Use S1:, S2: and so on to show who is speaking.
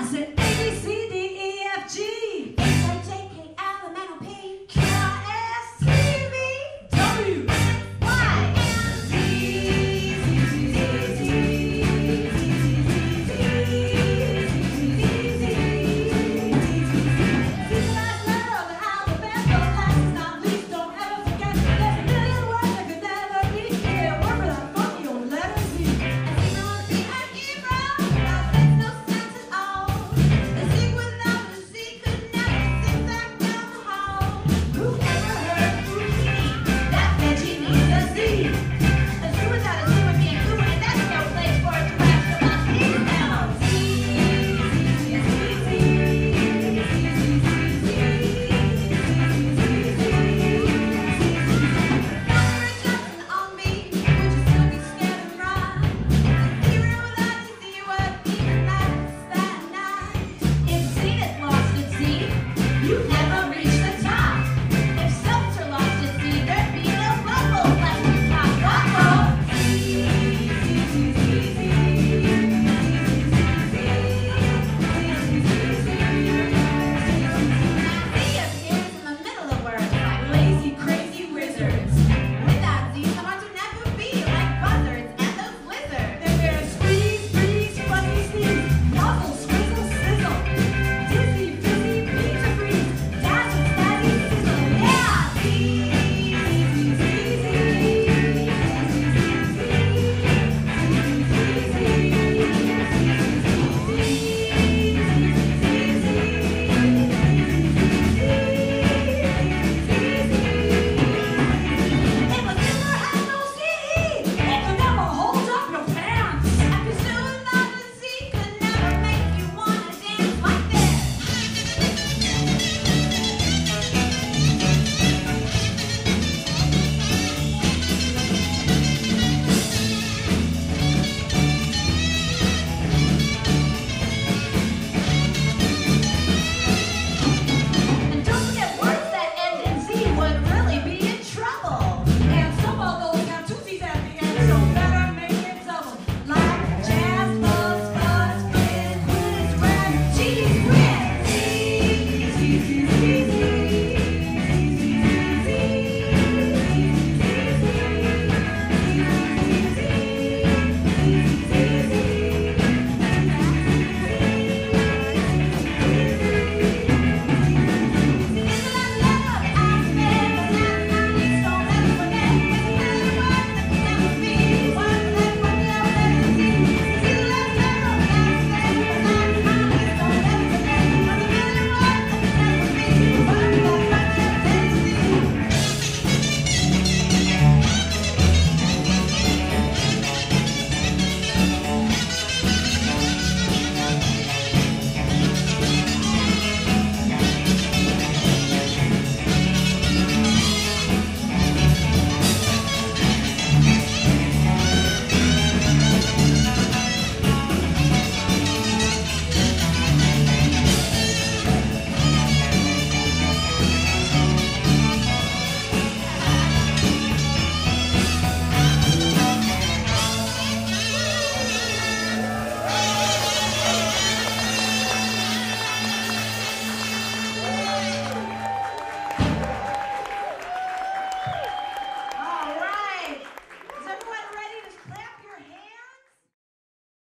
S1: I said A, B, C, D, E, F, G.